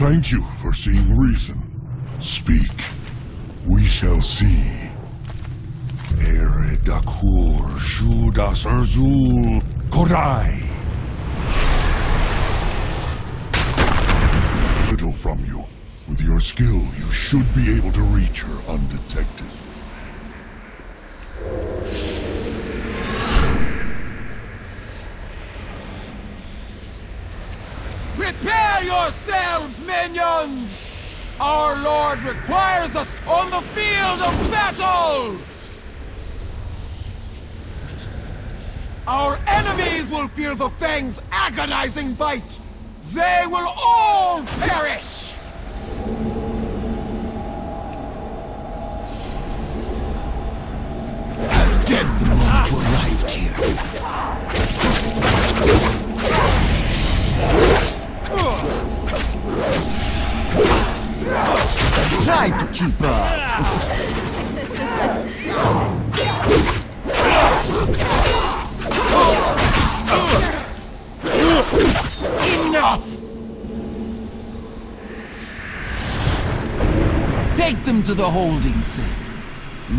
Thank you for seeing reason. Speak. We shall see. Ere dakur judas erzul korai. Little from you. With your skill, you should be able to reach her undetected. Prepare minions! Our Lord requires us on the field of battle! Our enemies will feel the Fang's agonizing bite! They will all perish! Dead moment you arrived keep up. Enough! Take them to the holding cell.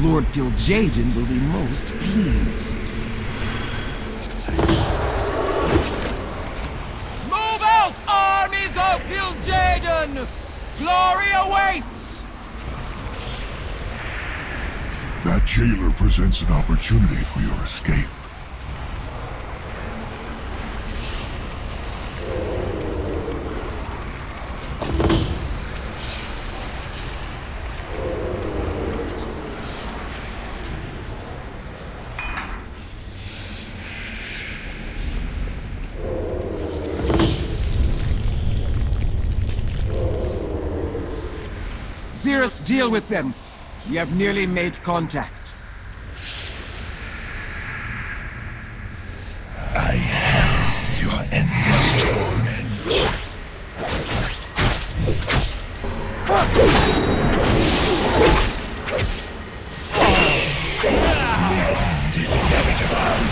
Lord Kil'jaeden will be most pleased. Move out, armies of Kil'jaeden! Glory awaits! That jailer presents an opportunity for your escape. Xerus, deal with them. We have nearly made contact. I have your endless torment. It is inevitable.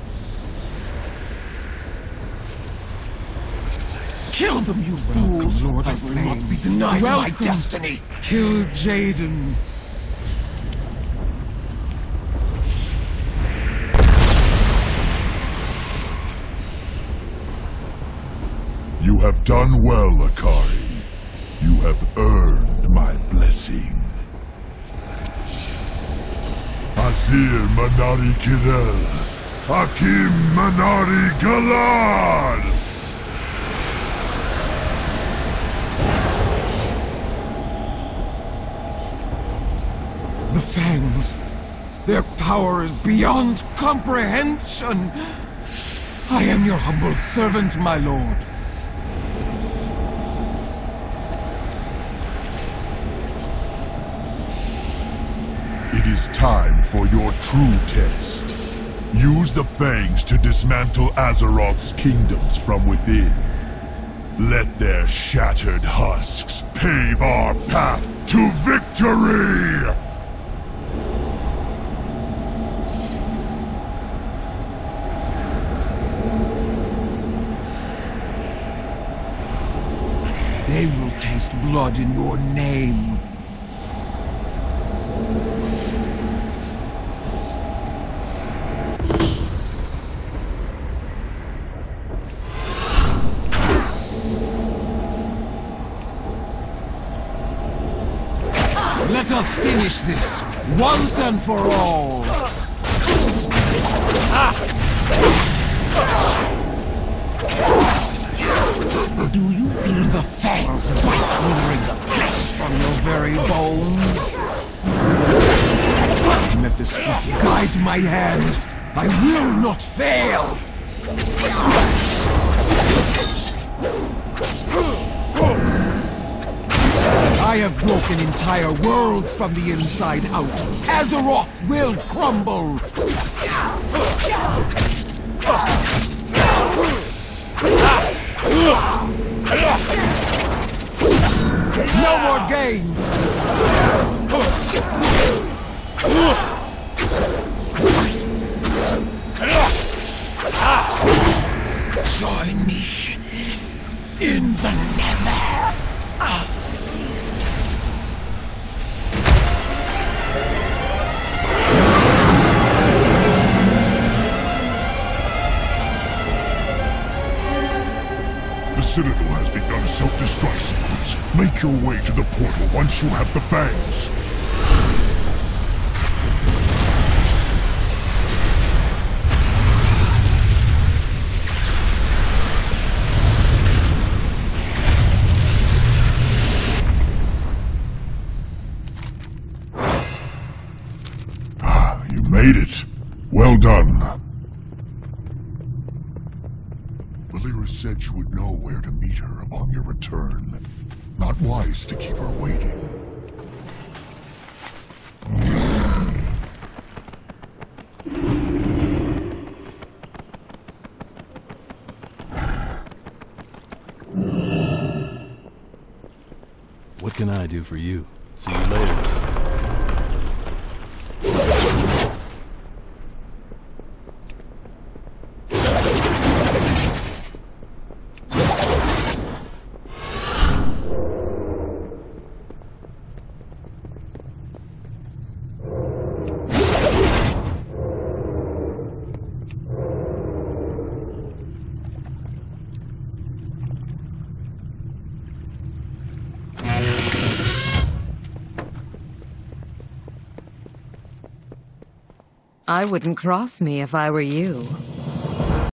Kill them, you fools! Lord I of will not be denied my destiny! Kil'jaeden. You have done well, Akaari. You have earned my blessing. Azir Manari Kirel. Hakim Manari Galad! Fangs! Their power is beyond comprehension! I am your humble servant, my lord. It is time for your true test. Use the fangs to dismantle Azeroth's kingdoms from within. Let their shattered husks pave our path to victory! They will taste blood in your name. Let us finish this, once and for all! Very bones? Mephistophel, guide my hand. I will not fail. I have broken entire worlds from the inside out. Azeroth will crumble. No more games! Join me in the Nether. The Citadel has begun a self-destruct sequence. Make your way to the portal once you have the fangs. Ah, you made it. Well done. Valeera said you would know where to meet her upon your return. Not wise to keep her waiting. What can I do for you? See you later. I wouldn't cross me if I were you.